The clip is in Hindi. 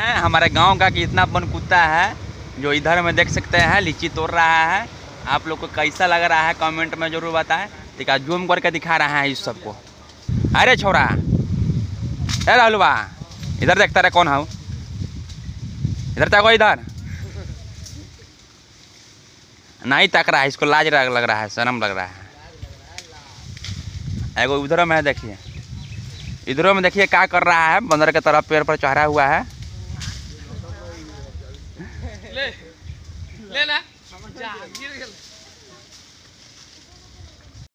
है। हमारे गाँव का कि इतना बन कुत्ता है, जो इधर में देख सकते हैं, लीची तोड़ रहा है। आप लोग को कैसा लग रहा है कमेंट में ज़रूर बताएँ। ठीक है जूम करके दिखा रहा है इस सबको। अरे छोरा अरे राहुलवा इधर देखता रहे कौन है? इधर तको इधर। नहीं तक रहा है, इसको लाज लग लग रहा है, शर्म लग रहा है। एगो उधर में है देखिए, इधरों में देखिए क्या कर रहा है, बंदर के तरफ़ पेड़ पर चढ़ा हुआ है। লে লে না। যা গিয়ে গেল